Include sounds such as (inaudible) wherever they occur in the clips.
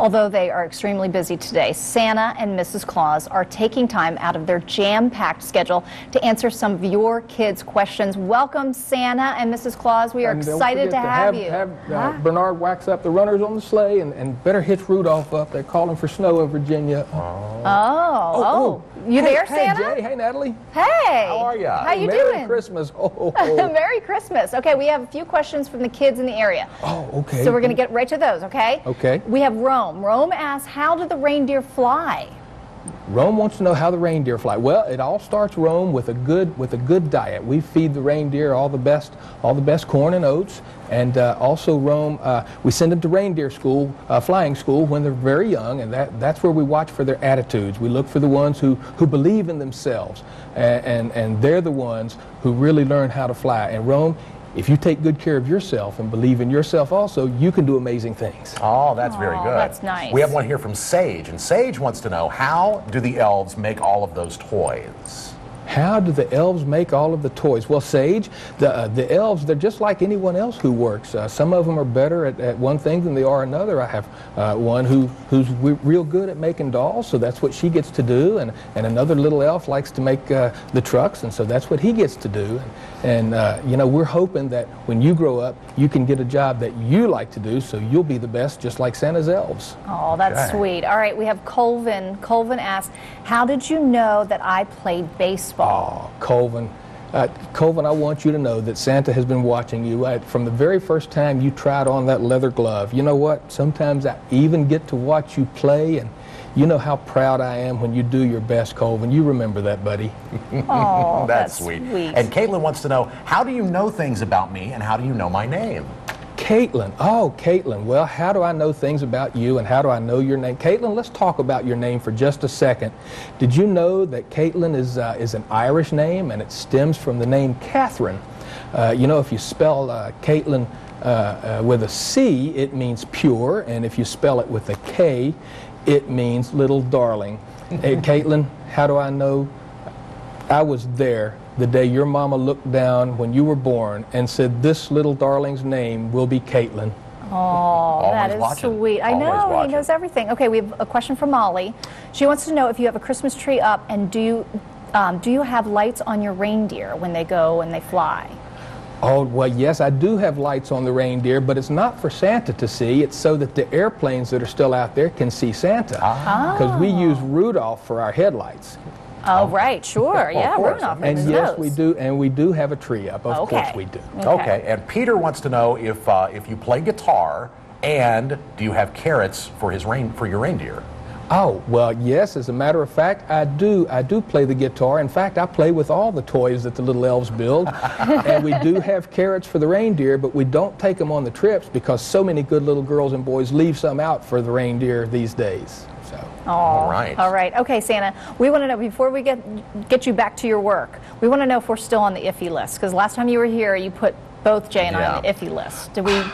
Although they are extremely busy today, Santa and Mrs. Claus are taking time out of their jam-packed schedule to answer some of your kids' questions. Welcome, Santa and Mrs. Claus. We are And excited to, forget have, have, you. Have uh, Huh? Bernard wax up the runners on the sleigh and, and better hitch Rudolph up. They're calling for snow in Virginia. Oh, oh, you hey, there, hey, Santa? Jay. Hey, Natalie. Hey. How are ya? How you Merry doing? Christmas. Oh, (laughs) oh, oh. Merry Christmas. Okay, we have a few questions from the kids in the area. Oh, okay. So we're going to get right to those, okay? Okay. We have Rome. Rome asks, how do the reindeer fly? Rome wants to know how the reindeer fly. Well, it all starts Rome with a good with a good diet. We feed the reindeer all the best all the best corn and oats, and uh, also Rome uh, we send them to reindeer school, uh, flying school when they're very young, and that that's where we watch for their attitudes. We look for the ones who who believe in themselves, and and, and they're the ones who really learn how to fly. And Rome. If you take good care of yourself and believe in yourself also, you can do amazing things. Oh, that's very good. that's nice. We have one here from Sage, and Sage wants to know how do the elves make all of those toys? How do the elves make all of the toys? Well, Sage, the, uh, the elves, they're just like anyone else who works. Uh, some of them are better at, at one thing than they are another. I have uh, one who, who's re- real good at making dolls, so that's what she gets to do. And, and another little elf likes to make uh, the trucks, and so that's what he gets to do. And, uh, you know, we're hoping that when you grow up, you can get a job that you like to do, so you'll be the best, just like Santa's elves. Oh, that's Okay. sweet. All right, we have Colvin. Colvin asks, how did you know that I played baseball? Oh, Colvin. Uh, Colvin, I want you to know that Santa has been watching you uh, from the very first time you tried on that leather glove. You know what? Sometimes I even get to watch you play, and you know how proud I am when you do your best, Colvin. You remember that, buddy. (laughs) Oh, that's, sweet. And Caitlin wants to know how do you know things about me, and how do you know my name? Caitlin. Oh, Caitlin. Well, how do I know things about you and how do I know your name? Caitlin, let's talk about your name for just a second. Did you know that Caitlin is, uh, is an Irish name and it stems from the name Catherine? Uh, you know, if you spell uh, Caitlin uh, uh, with a C, it means pure, and if you spell it with a K, it means little darling. hey, (laughs) Caitlin, how do I know I was there the day your mama looked down when you were born and said, This little darling's name will be Caitlin. Oh, that is Always is watching. sweet. I Always know, watching. he knows everything. Okay, we have a question from Molly. She wants to know if you have a Christmas tree up and do you, um, do you have lights on your reindeer when they go and they fly? Oh, well, yes, I do have lights on the reindeer, but it's not for Santa to see. It's so that the airplanes that are still out there can see Santa. Because we use Rudolph for our headlights. Oh, right, sure. yeah. Rudolph And yes, those. we do, and we do have a tree up. Of Okay. course we do. Okay. And Peter wants to know if uh, if you play guitar, and do you have carrots for his rein for your reindeer? Oh, well, yes, as a matter of fact, I do. I do play the guitar. In fact, I play with all the toys that the little elves build. (laughs) and we do have carrots for the reindeer, but we don't take them on the trips because so many good little girls and boys leave some out for the reindeer these days. So, All right. All right. Okay, Santa. We want to know before we get get you back to your work. We want to know if we're still on the iffy list because last time you were here, you put both Jay and I on the iffy list. Did we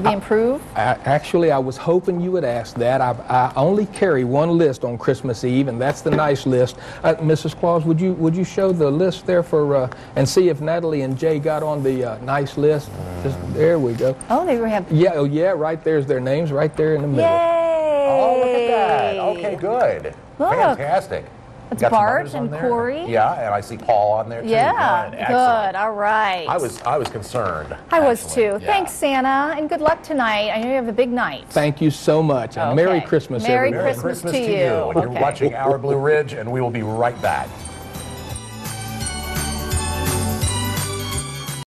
did we improve? I, actually, I was hoping you would ask that. I, I only carry one list on Christmas Eve, and that's the nice list. Uh, Mrs. Claus, would you would you show the list there for uh, and see if Natalie and Jay got on the uh, nice list? Just, there we go. Oh, they have. Yeah, oh yeah, right there's their names right there in the middle. Yay! Oh, look at that. Okay, good. Look. Fantastic. It's Got Bart and there? Corey. Yeah, and I see Paul on there too. Yeah, Good. good. All right. I was I was concerned. I was too. Yeah. Thanks, Santa, and good luck tonight. I know you have a big night. Thank you so much. And Merry Christmas, Merry everybody. Merry Christmas Christmas to to you. you. And you're watching Our Blue Ridge, and we will be right back.